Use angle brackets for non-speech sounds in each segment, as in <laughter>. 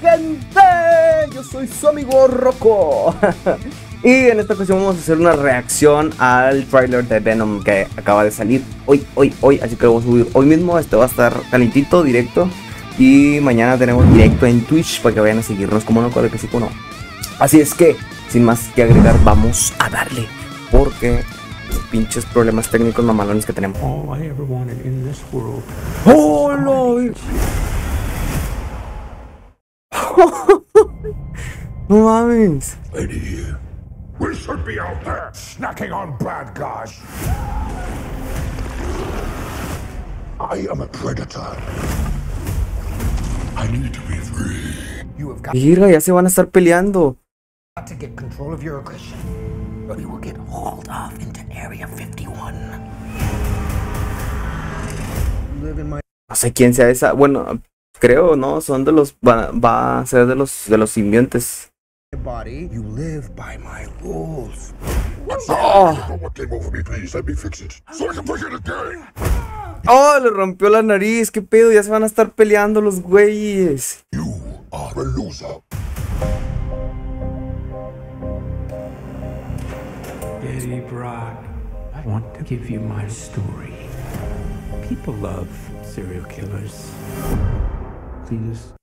gente? Yo soy su amigo Rocco. <laughs> y en esta ocasión vamos a hacer una reacción al trailer de Venom que acaba de salir hoy, hoy, hoy. Así que lo voy a subir hoy mismo. Este va a estar calentito, directo. Y mañana tenemos directo en Twitch para que vayan a seguirnos como no, corre que sí, como no. Así es que, sin más que agregar, vamos a darle. Porque los pinches problemas técnicos mamalones que tenemos. ¡Oh, no! <laughs> no mames. We should be out there snacking on bad guys. I am a predator. Mira, ya se van a estar peleando. to get control of your aggression. Or you will get hauled off into Area 51. Live in my No sé quién sea esa. Bueno, creo, ¿no? Son de los. Va, va a ser de los de los simbiontes. ¡Oh! ¡Oh! Le rompió la nariz. ¿Qué pedo? Ya se van a estar peleando los güeyes. You are a loser. Eddie Brock, I want to give you my story. People love serial killers.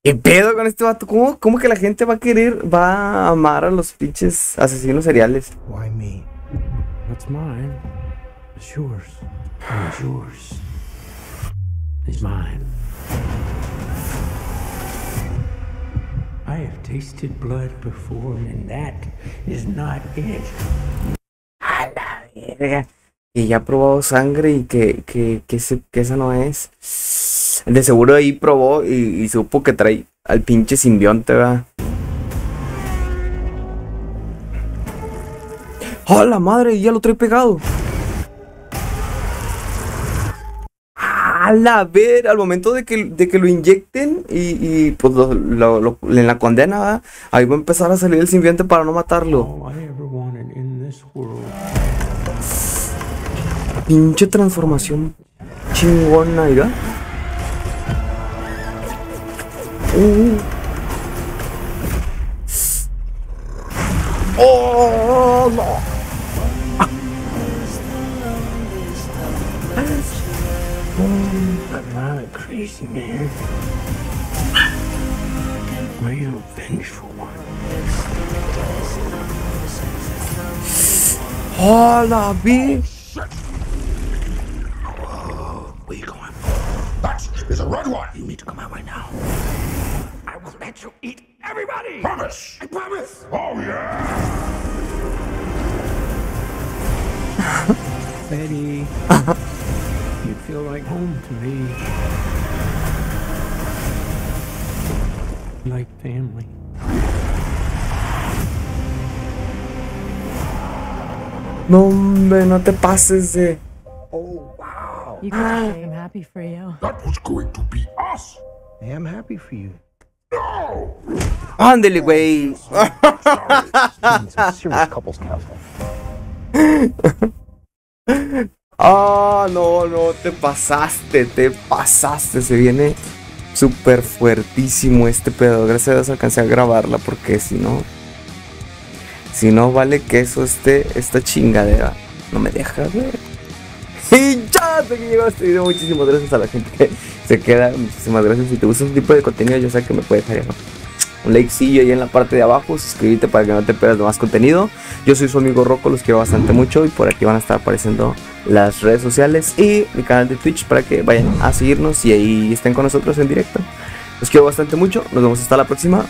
¿Qué pedo con este vato? ¿Cómo, ¿Cómo que la gente va a querer, va a amar a los pinches asesinos seriales? Why me? What's mine is yours. What's yours is mine. I have tasted blood before, and that is not it. A la verga. Que ya ha probado sangre y que, que, que, ese- que esa no es. De seguro ahí probó y, y supo que trae al pinche simbionte, va. ¡A la madre! Ya lo trae pegado. A la ver, al momento de que, de que lo inyecten y, y, pues lo, lo- lo- en la condena, ahí va a empezar a salir el simbionte para no matarlo. Pinche transformación chingona, ¿ya? Uh. ¡Oh, no! Not a crazy man. I am a vengeful one. ¡Oh, la vi! Where you going? That is a red one. You need to come out right now. I will let you eat everybody. Promise. I promise. Oh, yeah. <laughs> Betty, <laughs> you feel like home to me. Like family. No, hombre, no te pases de... Oh, you can say I'm happy for you. That was going to be us. I am happy for you. No. ¡Ándele, güey! <laughs> <laughs> ¡Ah, no, no! Te pasaste, te pasaste. Se viene súper fuertísimo este pedo. Gracias a Dios alcancé a grabarla porque si no... Si no vale que eso esté, esta chingadera. No me deja ver. Y ya hasta que llegó este video. Muchísimas gracias a la gente que se queda. Muchísimas gracias. Si te gusta este tipo de contenido, ya sabes que me puedes dejar un likecillo ahí en la parte de abajo. Suscríbete para que no te pierdas más contenido. Yo soy su amigo Rocco, los quiero bastante mucho. Y por aquí van a estar apareciendo las redes sociales y mi canal de Twitch para que vayan a seguirnos y ahí estén con nosotros en directo. Los quiero bastante mucho. Nos vemos hasta la próxima.